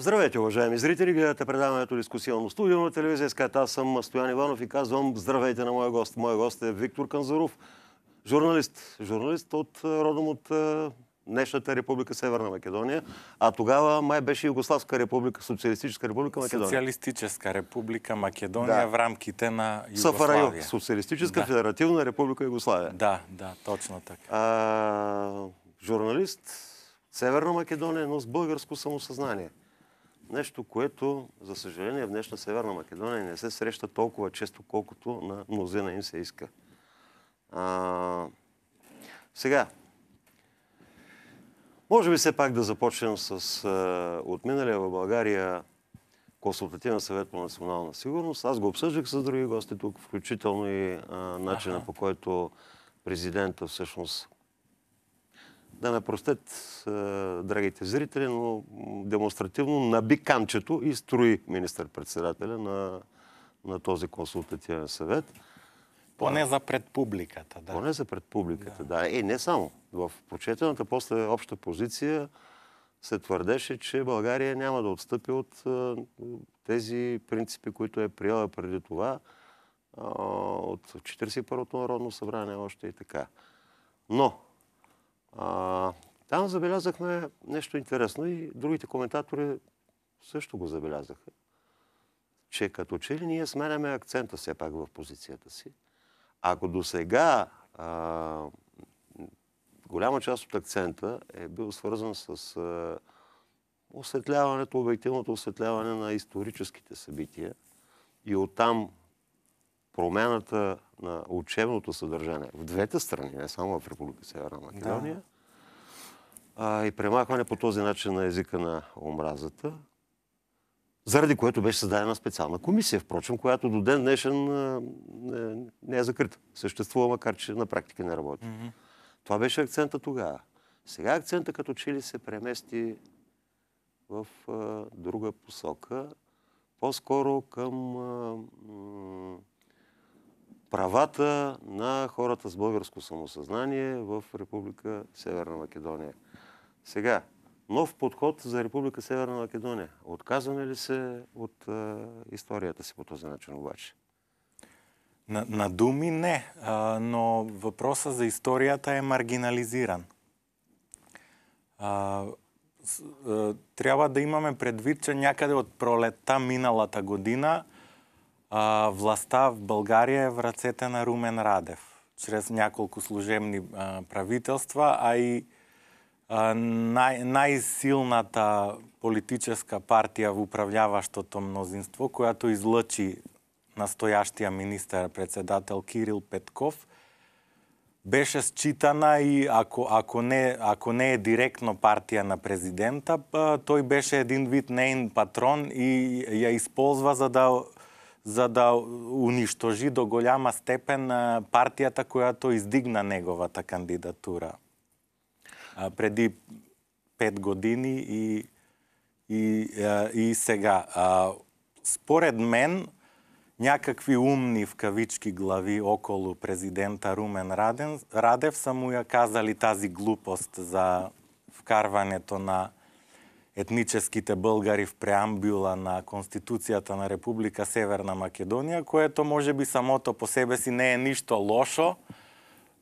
Здравейте, уважаеми зрители! Гледате предаването Дискусионно студио на телевизия СКАТ. Аз съм Стоян Иванов и казвам здравейте на моя гост. Моя гост е Виктор Канзаров, журналист. Журналист от родом от днешната република Северна Македония, а тогава май беше Югославска република, Социалистическа република Македония. Социалистическа република Македония да. в рамките на Югославия. СФРЮ, Социалистическа да. федеративна република Югославия. Да, да, точно така. А, журналист, Северна Македония, но с българско самосъзнание. Нещо, което, за съжаление, в днешна Северна Македония не се среща толкова често, колкото на мнозина им се иска. А, сега, може би все пак да започнем с а, отминалия в България консултативен съвет по национална сигурност. Аз го обсъждах с други гости тук, включително и а, начина ага. по който президента всъщност да ме простят драгите зрители, но демонстративно наби камчето и строи министър-председателя на, на този консултативен съвет. Поне за пред публиката, да. Поне за пред публиката, да. да. И не само. В прочетената после обща позиция се твърдеше, че България няма да отстъпи от тези принципи, които е приела преди това от 41-то Народно събрание още и така. Но а, там забелязахме нещо интересно и другите коментатори също го забелязаха, че като че ли ние сменяме акцента все пак в позицията си. Ако до сега голяма част от акцента е бил свързан с а, осветляването, обективното осветляване на историческите събития и оттам промяната на учебното съдържание в двете страни, не само в Република Северна Македония, да. а, и премахване по този начин на езика на омразата, заради което беше създадена специална комисия, впрочем, която до ден днешен а, не, не е закрита. Съществува, макар че на практика не работи. Mm-hmm. Това беше акцента тогава. Сега акцента като че ли се премести в а, друга посока, по-скоро към а, правата на хората с българско самосъзнание в Република Северна Македония. Сега, нов подход за Република Северна Македония. Отказваме ли се от а, историята си по този начин обаче? На, на думи не, а, но въпросът за историята е маргинализиран. А, с, трябва да имаме предвид, че някъде от пролетта миналата година а, властта в България е в ръцете на Румен Радев, чрез няколко служебни а, правителства, а и а, най- най-силната политическа партия в управляващото мнозинство, която излъчи настоящия министър-председател Кирил Петков, беше считана и ако, ако, не, ако не е директно партия на президента, той беше един вид нейн патрон и я използва за да за да унищожи до голяма степен партията, която издигна неговата кандидатура преди пет години и, и, и сега. Според мен, някакви умни в кавички глави около президента Румен Радев са му я казали тази глупост за вкарването на етническите българи в преамбюла на Конституцията на Република Северна Македония, което може би самото по себе си не е нищо лошо,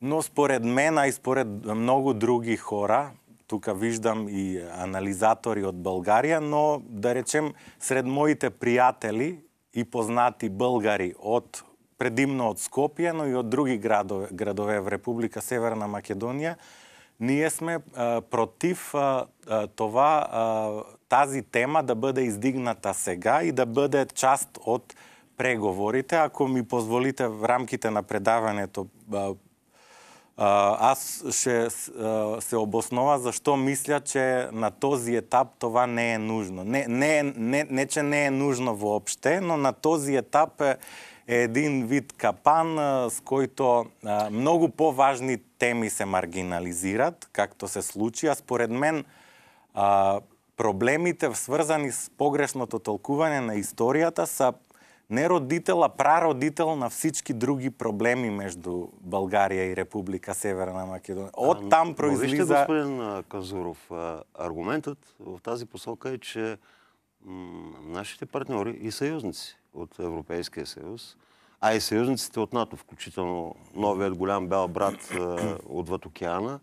но според мен, а и според много други хора, тук виждам и анализатори от България, но да речем сред моите приятели и познати българи от предимно от Скопия, но и от други градове, градове в Република Северна Македония, ние сме а, против а, а, това а, тази тема да бъде издигната сега и да бъде част от преговорите. Ако ми позволите в рамките на предаването, а, аз ще се обоснова защо мисля, че на този етап това не е нужно. Не, не, не, не че не е нужно въобще, но на този етап е, е един вид капан, с който много по-важни теми се маргинализират, както се случи. А според мен проблемите, свързани с погрешното тълкуване на историята, са не родител, а прародител на всички други проблеми между България и Република Северна Македония. От там произлиза... Вижте, господин Казуров, аргументът в тази посока е, че нашите партньори и съюзници от Европейския съюз, а и съюзниците от НАТО, включително новият голям бял брат отвъд океана,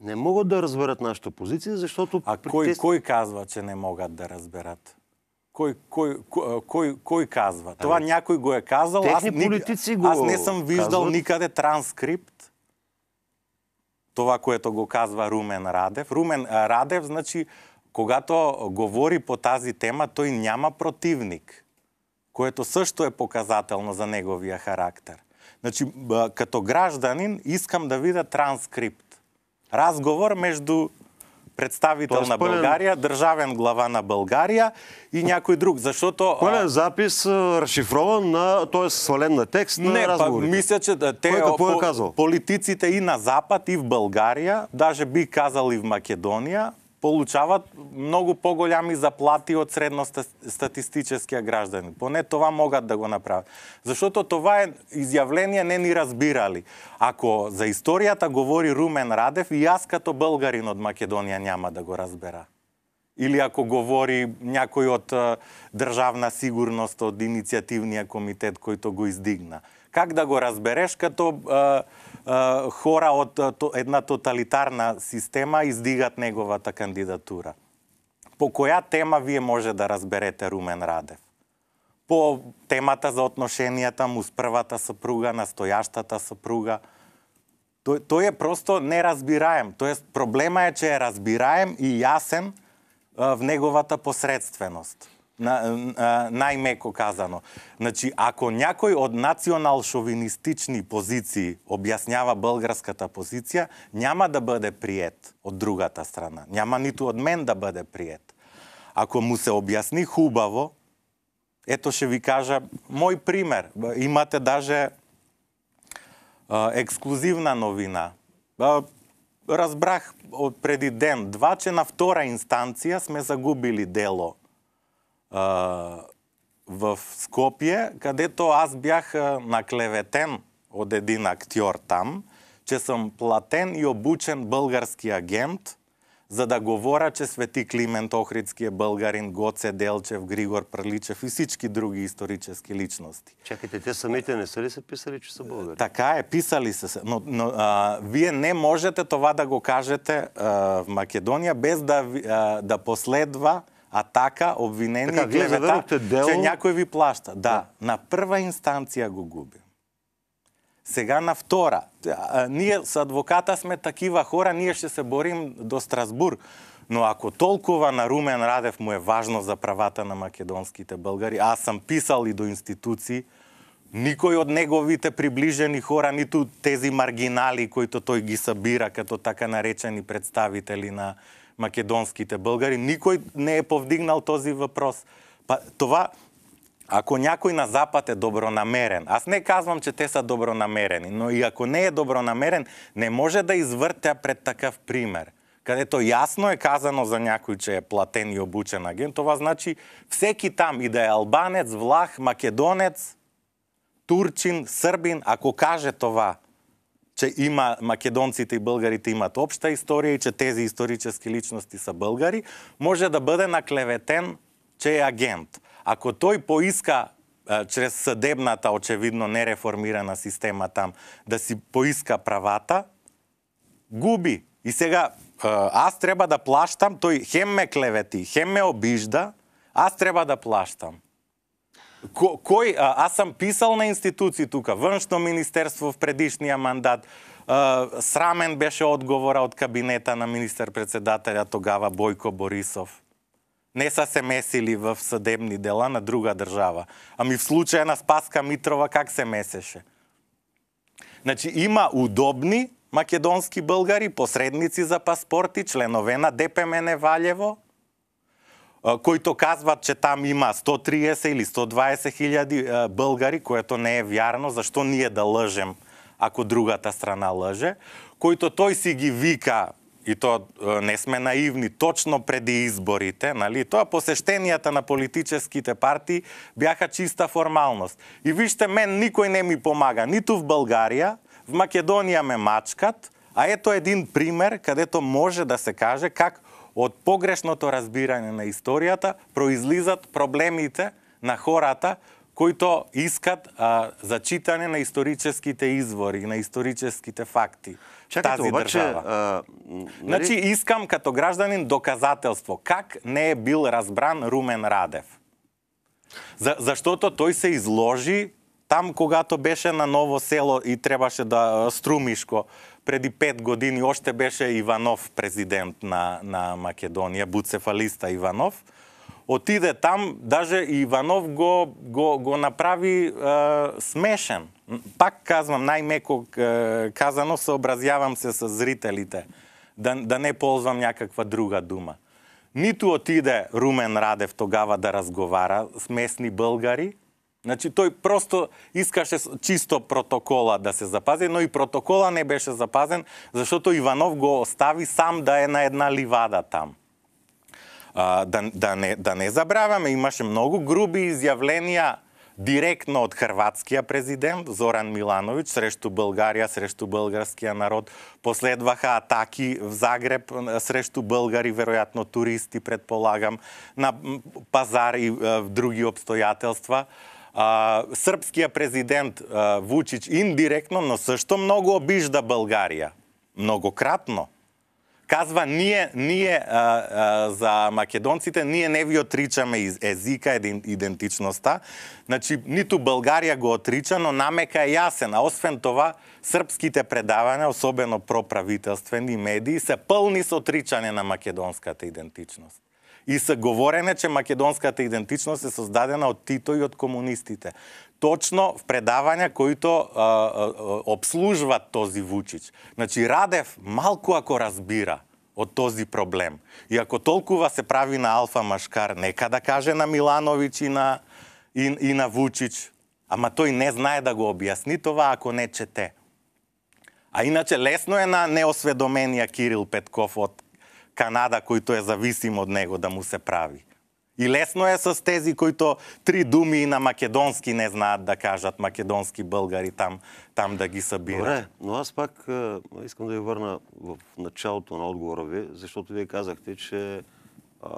не могат да разберат нашата позиция, защото... А кой, те... кой казва, че не могат да разберат? Кой, кой, кой, кой, казва? Ами, Това някой го е казал. Аз, политици го Аз не съм виждал казват. никъде транскрипт. Това, което го казва Румен Радев. Румен Радев, значи, когато говори по тази тема, той няма противник, което също е показателно за неговия характер. Значи, като гражданин искам да видя транскрипт разговор между представител Тоест, на България, пълен... държавен глава на България и някой друг. Защото... Пълен запис, разшифрован на, т.е. свален на текст на Не. Па, мисля, че те, Кой какво е казал? политиците и на Запад, и в България, даже би казал и в Македония, получават много по-голями заплати от средностатистическия гражданин. Поне това могат да го направят. Защото това е изявление не ни разбирали. Ако за историята говори Румен Радев, и аз като българин от Македония няма да го разбера. Или ако говори някой от Държавна сигурност, от инициативния комитет, който го издигна. Как да го разбереш, като а, хора от една тоталитарна система издигат неговата кандидатура. По коя тема вие може да разберете Румен Радев? По темата за отношенията му с първата съпруга, настоящата съпруга. Той, той е просто неразбираем. Тоест проблема е, че е разбираем и ясен а, в неговата посредственост на, най-меко казано. Значи, ако някой от национал-шовинистични позиции обяснява българската позиция, няма да бъде прият от другата страна. Няма нито от мен да бъде прият. Ако му се обясни хубаво, ето ще ви кажа мой пример. Имате даже а, ексклюзивна новина. А, разбрах преди ден-два, че на втора инстанция сме загубили дело в Скопие, където аз бях наклеветен от един актьор там, че съм платен и обучен български агент, за да говоря, че Свети Климент Охридски е българин, Гоце Делчев, Григор Праличев и всички други исторически личности. Чакайте, те самите не са ли се писали, че са българи? Така е, писали са се. Но, но а, вие не можете това да го кажете а, в Македония, без да, а, да последва атака, обвинение така, клевета, дело... че някой ви плаща. Да, да, на първа инстанция го губим. Сега на втора. Ние с адвоката сме такива хора, ние ще се борим до Страсбург. Но ако толкова на Румен Радев му е важно за правата на македонските българи, аз съм писал и до институции, никой от неговите приближени хора, нито тези маргинали, които той ги събира като така наречени представители на македонските българи. Никой не е повдигнал този въпрос. Това, ако някой на Запад е добронамерен, аз не казвам, че те са добронамерени, но и ако не е добронамерен, не може да извъртя пред такъв пример където ясно е казано за някой, че е платен и обучен агент, това значи всеки там, и да е албанец, влах, македонец, турчин, сърбин, ако каже това, че има македонците и българите имат обща история и че тези исторически личности са българи, може да бъде наклеветен, че е агент. Ако той поиска чрез съдебната, очевидно нереформирана система там, да си поиска правата, губи. И сега аз трябва да плащам, той хем ме клевети, хем ме обижда, аз трябва да плащам. Кой, аз съм писал на институции тук, външно министерство в предишния мандат. Срамен беше отговора от кабинета на министър-председателя тогава Бойко Борисов. Не са се месили в съдебни дела на друга държава. Ами в случая на Спаска Митрова как се месеше? Значи има удобни македонски българи, посредници за паспорти, членове на ДПМН Валево, които казват, че там има 130 или 120 хиляди българи, което не е вярно. Защо ние да лъжем, ако другата страна лъже? Които той си ги вика и то не сме наивни, точно преди изборите, нали? Това посещенията на политическите партии бяха чиста формалност. И вижте, мен никой не ми помага, нито в България, в Македония ме мачкат, а ето един пример, където може да се каже как Од погрешното разбирање на историјата произлизат проблемите на хората които искат а, зачитане на историческите извори, на историческите факти. Чакайте, тази обаче, държава. а, нали? Значи искам като гражданин доказателство. Как не е бил разбран Румен Радев? За, защото той се изложи там, когато беше на ново село и трябваше да Струмишко, преди пет години още беше Иванов президент на, на Македония, буцефалиста Иванов – отиде там, даже Иванов го, го, го направи е, смешен. Пак казвам, най-меко е, казано, съобразявам се с зрителите, да, да не ползвам някаква друга дума. Нито отиде Румен Радев тогава да разговара с местни българи, Значи той просто искаше чисто протокола да се запази, но и протокола не беше запазен, защото Иванов го остави сам да е на една ливада там. А, да, да, не, да не забравяме, имаше много груби изявления директно от хрватския президент Зоран Миланович срещу България, срещу българския народ. Последваха атаки в Загреб срещу българи, вероятно туристи, предполагам, на пазар и в други обстоятелства. сръбския президент Вучич индиректно, но също много обижда България. Многократно казва, ние, ние а, а, за македонците, ние не ви отричаме езика, идентичността. Значи, нито България го отрича, но намека е ясен. А освен това, сръбските предавания, особено проправителствени медии, са пълни с отричане на македонската идентичност. И са говорене, че македонската идентичност е създадена от Тито и от комунистите. Точно в предавания, които а, а, обслужват този Вучич. Значи Радев малко ако разбира от този проблем. И ако толкова се прави на Алфа Машкар, нека да каже на Миланович и на, и, и на Вучич. Ама той не знае да го обясни това, ако не чете. А иначе лесно е на неосведомения Кирил Петков от Канада, който е зависим от него да му се прави. И лесно е с тези, които три думи на македонски не знаят да кажат, македонски българи там, там да ги събират. Добре, но аз пак искам да ви върна в началото на отговора ви, защото вие казахте, че а,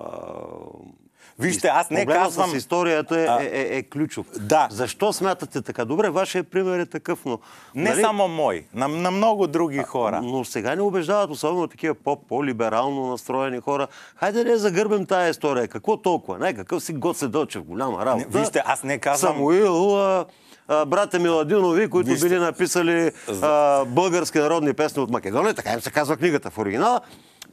Вижте, аз не казвам... с историята е, е, е, е ключов. Да. Защо смятате така? Добре, вашия пример е такъв, но... Не нали... само мой, на, на много други хора. А, но сега не убеждават, особено такива по-либерално настроени хора. Хайде да загърбим тая история. Какво толкова? Не, какъв си Гоце Дълчев, голяма работа. Не, вижте, аз не казвам... Самуил, а, брата Миладинови, които Вижте... били написали а, български народни песни от Македония, така им се казва книгата в оригинала.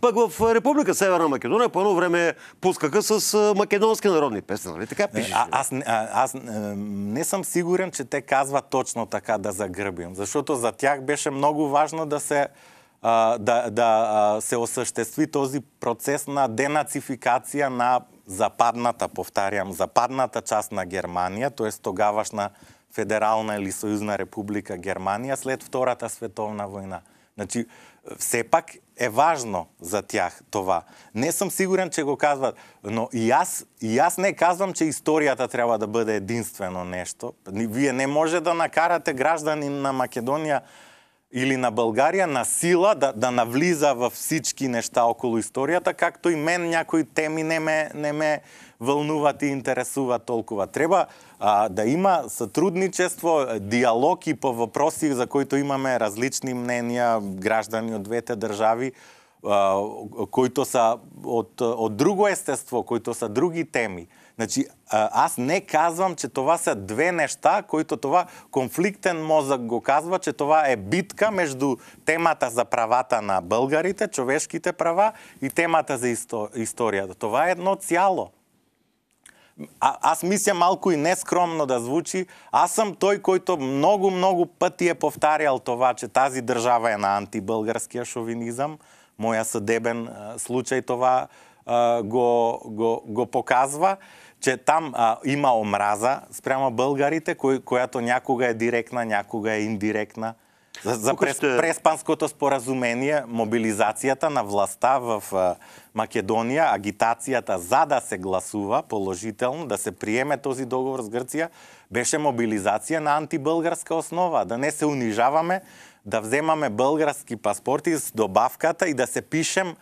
Пък в Република Северна Македония по едно време пускаха с македонски народни песни. Нали? Така пише. А, аз, а, аз не съм сигурен, че те казват точно така да загърбим. Защото за тях беше много важно да се да, да се осъществи този процес на денацификация на западната, повтарям, западната част на Германия, т.е. тогавашна федерална или съюзна република Германия след Втората световна война. Значи, все пак е важно за тях това. Не съм сигурен, че го казват, но и аз, и аз не казвам, че историята трябва да бъде единствено нещо. Вие не може да накарате граждани на Македония или на България на сила да, да навлиза във всички неща около историята, както и мен някои теми не ме, не ме вълнуват и интересуват толкова. Трябва а, да има сътрудничество, диалог и по въпроси, за които имаме различни мнения, граждани от двете държави, а, които са от, от друго естество, които са други теми. Значи, аз не казвам, че това са две неща, които това конфликтен мозък го казва, че това е битка между темата за правата на българите, човешките права и темата за историята. Това е едно цяло. А, аз мисля малко и нескромно да звучи. Аз съм той, който много, много пъти е повтарял това, че тази държава е на антибългарския шовинизъм. Моя съдебен а, случай това а, го, го, го показва че там а, има омраза спрямо българите, кои, която някога е директна, някога е индиректна. За, за прес, ще... преспанското споразумение, мобилизацията на властта в а, Македония, агитацията за да се гласува положително, да се приеме този договор с Гърция, беше мобилизация на антибългарска основа. Да не се унижаваме, да вземаме български паспорти с добавката и да се пишем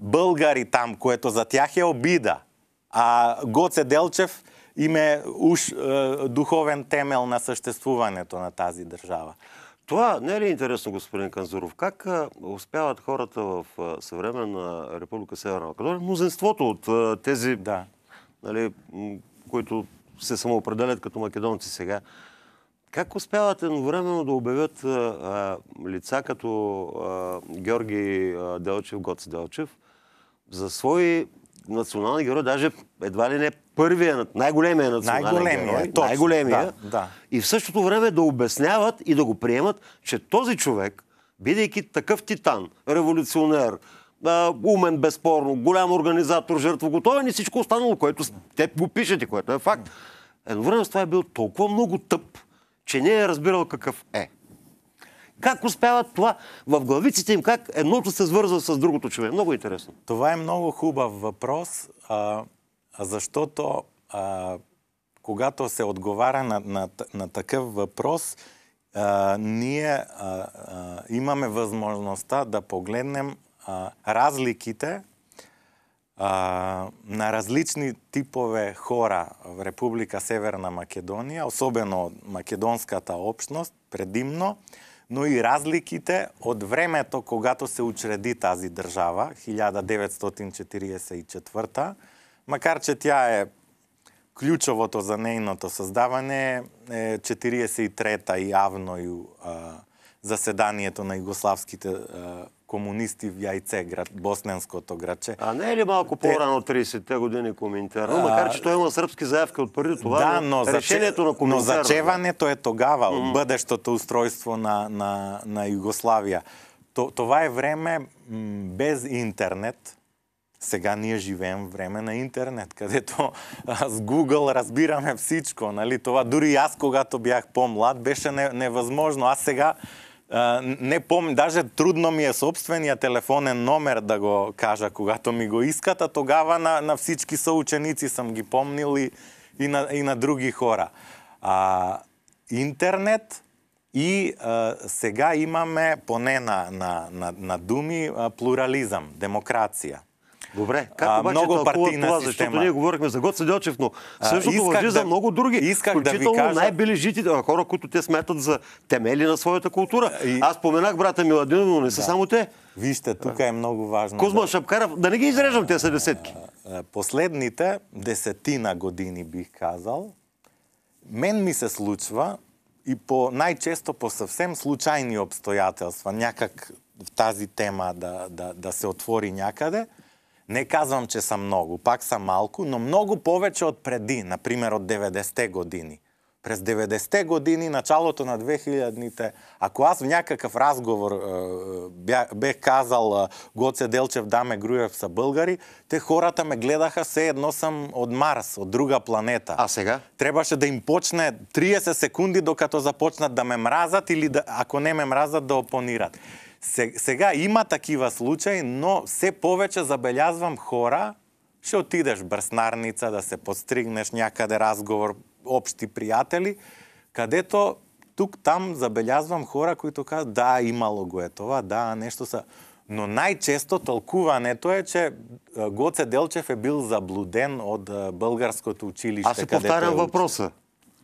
българи там, което за тях е обида. А Гоце Делчев им е уж е, духовен темел на съществуването на тази държава. Това не е ли интересно, господин Канзуров? Как а, успяват хората в а, съвременна Република Северна Македония, мнозинството от а, тези, Да. нали, които се самоопределят като македонци сега, как успяват едновременно да обявят а, лица като а, Георги а, Делчев, Гоц Делчев, за свои национални герои, даже едва ли не първия, най-големия национален Най-големия, герой, точно, най-големия, да, да. и в същото време да обясняват и да го приемат, че този човек, бидейки такъв титан, революционер, умен безспорно, голям организатор, жертвоготовен и всичко останало, което те го пишете, което е факт. Едновременно с това е бил толкова много тъп, че не е разбирал какъв е. Как успяват това в главиците им, как едното се свързва с другото, е много интересно. Това е много хубав въпрос, а, защото а, когато се отговаря на, на, на такъв въпрос, а, ние а, а, имаме възможността да погледнем а, разликите а, на различни типове хора в Република Северна Македония, особено македонската общност, предимно, но и разликите от времето, когато се учреди тази държава, 1944, макар че тя е ключовото за нейното създаване е 43-та явно и а, заседанието на югославските а, комунисти в Яйце, град, босненското градче. А не е ли малко по-рано от 30-те години Коминтерна? Макар, че той има сръбски заявки от преди това, да, но, решението на но зачеването е тогава, mm. бъдещото устройство на, на, на Югославия. То, това е време без интернет. Сега ние живеем в време на интернет, където а, с Google разбираме всичко. Нали? Това дори аз, когато бях по-млад, беше не, невъзможно. Аз сега а, не помня, даже трудно ми е собствения телефонен номер да го кажа, когато ми го искат, а тогава на, на всички съученици съм ги помнил и, и, на, и на други хора. А, интернет и а, сега имаме, поне на, на, на, на думи, а, плурализъм, демокрация. Добре, как А, обаче много партийна това, система. защото ние говорихме за Гоце Делчев, но същото въжи за да- много други. исках да включително кажа- най-бележитите хора, които те смятат за темели на своята култура. И- Аз споменах брата Миладинов, но не са само те. Вижте, тук е много важно. Кузма да- Шапкаров, да не ги изреждам, те са десетки. Последните десетина години, бих казал, мен ми се случва и по, най-често по съвсем случайни обстоятелства, някак в тази тема да, да, да се отвори някъде. Не казвам, че са много, пак са малко, но много повече от преди, например от 90-те години. През 90-те години, началото на 2000-те, ако аз в някакъв разговор е, бях, бех казал е, Гоце Делчев, Даме Груев са българи, те хората ме гледаха все едно съм от Марс, от друга планета. А сега? Трябваше да им почне 30 секунди, докато започнат да ме мразят или да, ако не ме мразят, да опонират. Се- Сега има такива случаи, но все повече забелязвам хора, ще отидеш Бръснарница да се подстригнеш някъде разговор, общи приятели, където тук-там забелязвам хора, които казват, да, имало го е това, да, нещо са... Но най-често тълкуването е, че Гоце Делчев е бил заблуден от българското училище. Аз се където повтарям е въпроса.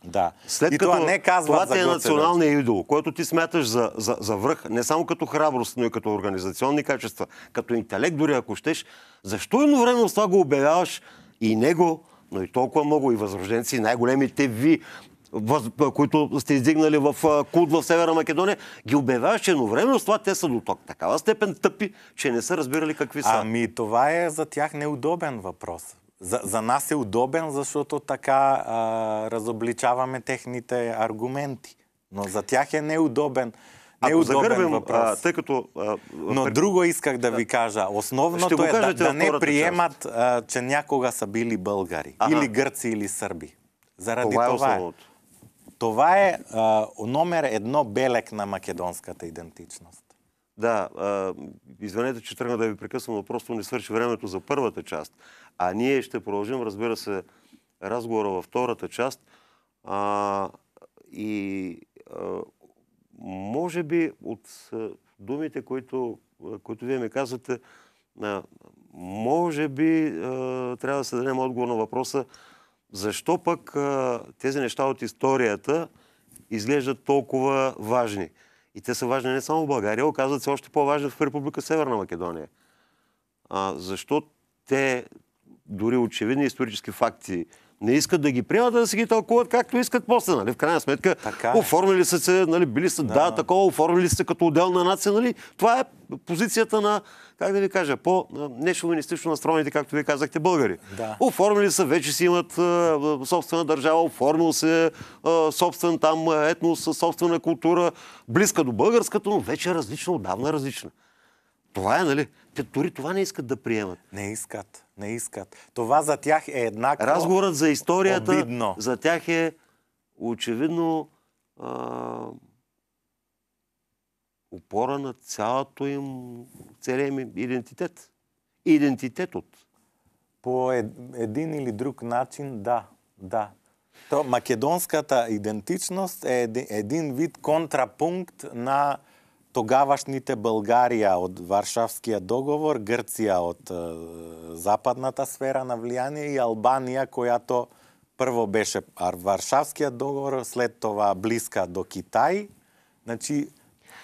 Да. След и като това не казват това за ти е националният идол, който ти смяташ за, за, за връх, не само като храброст, но и като организационни качества, като интелект дори ако щеш, защо едновременно с това го обявяваш и него, но и толкова много и възрожденци, и най-големите ви, въз, които сте издигнали в култ в Северна Македония, ги обявяваш, че едновременно с това те са до ток- такава степен тъпи, че не са разбирали какви са. Ами това е за тях неудобен въпрос. За, за нас е удобен, защото така а, разобличаваме техните аргументи. Но за тях е неудобен, Ако неудобен загърбим, въпрос. а, тъй като... А, Но при- друго исках да ви кажа. Основното е да, да не приемат, а, че някога са били българи. Аха. Или гърци, или сърби. Заради това е това, е. основното. Това е а, номер едно белег на македонската идентичност. Да, а, извинете, че тръгна да ви прекъсвам, но просто не свърши времето за първата част. А ние ще продължим, разбира се, разговора във втората част. А, и а, може би от а, думите, които, а, които вие ми казвате, а, може би трябва да се дадем отговор на въпроса защо пък тези неща от историята изглеждат толкова важни. И те са важни не само в България, оказват се още по-важни в Република Северна Македония. А, защо те, дори очевидни исторически факти, не искат да ги приемат, да си ги тълкуват както искат после. Нали? В крайна сметка, така е. оформили са се, нали, били са, да, да, такова, оформили са като отделна нация. Нали? Това е позицията на, как да ви кажа, по нешовинистично настроените, както ви казахте, българи. Да. Оформили са, вече си имат а, собствена държава, оформил се а, собствен там етнос, собствена култура, близка до българската, но вече е различна, отдавна различна. Това е, нали? Те дори това не искат да приемат. Не искат. Не искат. Това за тях е еднакво Разговорът за историята обидно. за тях е очевидно а, опора на цялото им, целият им идентитет. Идентитетът. По един или друг начин, да. Да. То македонската идентичност е един вид контрапункт на тогавашните България от Варшавския договор, Гърция от е, западната сфера на влияние и Албания, която първо беше Варшавския договор, след това близка до Китай. Значи,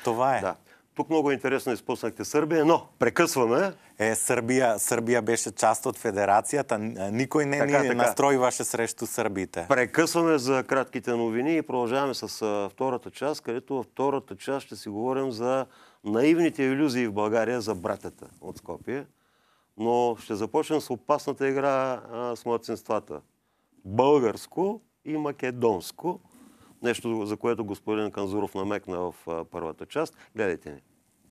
това е. Да. Тук много интересно изпуснахте Сърбия, но прекъсваме. Е, Сърбия, Сърбия беше част от федерацията. Никой не така, ни така. настройваше срещу сърбите. Прекъсваме за кратките новини и продължаваме с а, втората част, където във втората част ще си говорим за наивните иллюзии в България за братята от Скопие. Но ще започнем с опасната игра а, с младсинствата. Българско и македонско. Нещо, за което господин Канзуров намекна в а, първата част. Гледайте ни.